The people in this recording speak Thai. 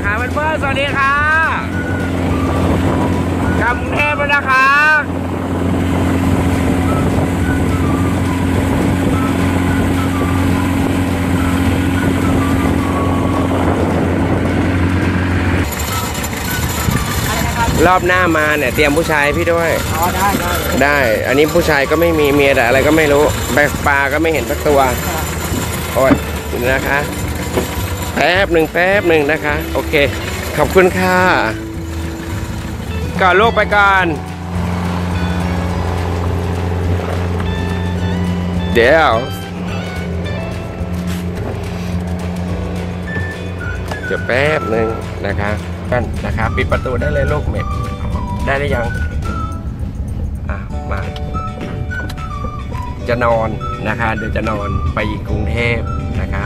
นะคะเพื่อนๆสวัสดีค่ะกลับกรุงเทพแล้วนะคะรอบหน้ามาเนี่ยเตรียมผู้ชายให้พี่ด้วย อ๋อได้ได้ได้ อันนี้ผู้ชายก็ไม่มีเมียแต่อะไรก็ไม่รู้แบกปลาก็ไม่เห็นสักตัว โอ้ยนะคะ แป๊บหนึ่งแป๊บหนึ่งนะคะ โอเค ขอบคุณค่ะก่อนลูกไปก่อนเดี๋ยวเดี๋ยวแป๊บหนึ่งนะคะกันนะคะปิดประตูได้เลยลูกเม็ดได้หรือยังอะมา จะนอนนะคะ เดี๋ยวจะนอนไปกรุงเทพนะคะ